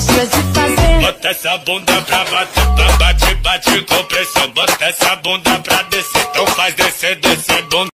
gostas de fazer. Bota essa bunda pra bater, pra bate, bate com pressão. Bota essa bunda pra descer, então faz descer, descer bunda.